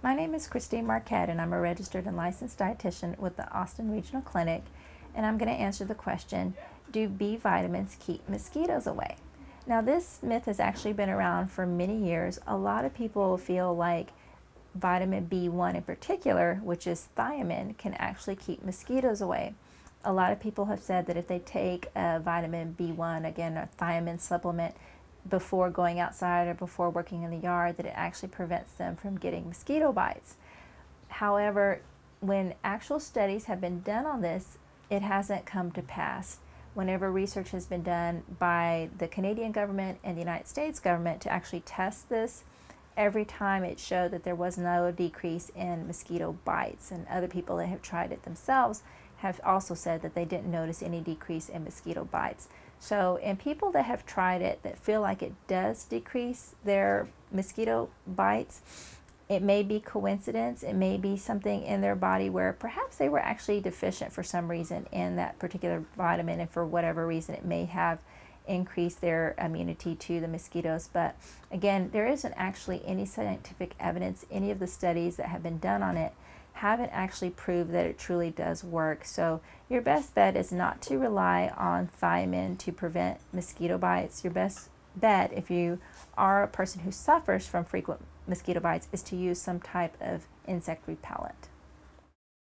My name is Christine Marquette, and I'm a registered and licensed dietitian with the Austin Regional Clinic. And I'm going to answer the question Do B vitamins keep mosquitoes away? Now, this myth has actually been around for many years. A lot of people feel like vitamin B1 in particular, which is thiamine, can actually keep mosquitoes away. A lot of people have said that if they take a vitamin B1, again, a thiamine supplement, before going outside or before working in the yard that it actually prevents them from getting mosquito bites. However, when actual studies have been done on this, it hasn't come to pass. Whenever research has been done by the Canadian government and the United States government to actually test this, every time it showed that there was no decrease in mosquito bites. And other people that have tried it themselves have also said that they didn't notice any decrease in mosquito bites. So in people that have tried it that feel like it does decrease their mosquito bites, it may be coincidence, it may be something in their body where perhaps they were actually deficient for some reason in that particular vitamin and for whatever reason it may have increased their immunity to the mosquitoes. But again, there isn't actually any scientific evidence, any of the studies that have been done on it haven't actually proved that it truly does work. So your best bet is not to rely on thiamine to prevent mosquito bites. Your best bet if you are a person who suffers from frequent mosquito bites is to use some type of insect repellent.